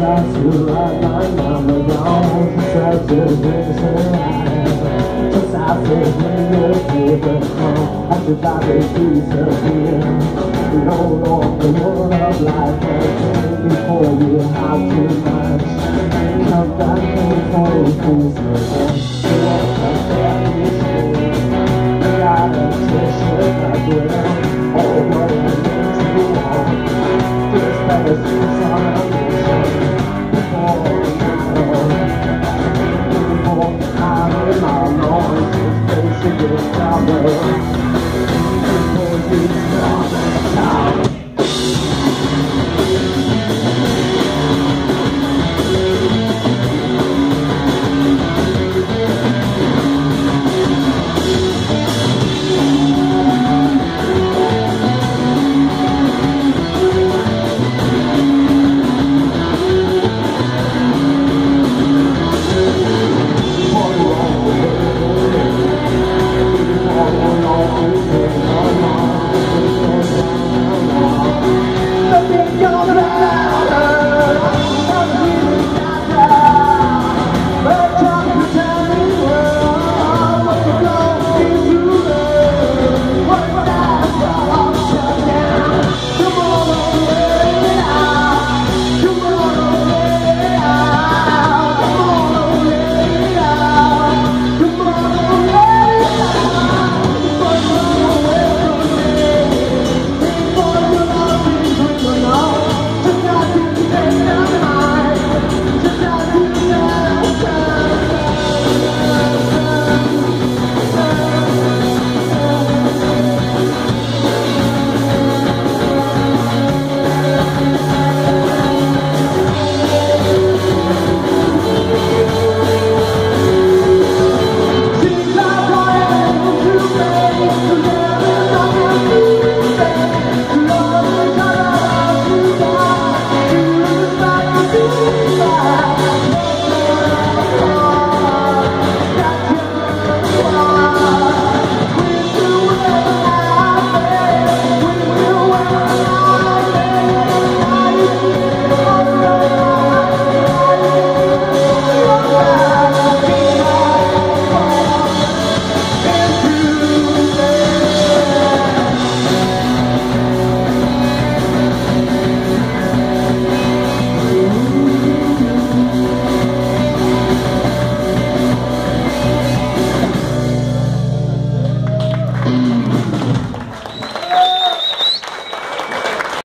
try to write my number down Just try to raise her hand Just try to bring your favorite home Everybody disappear No longer one of life again Before you have too much Come back and hold Christmas Thank you.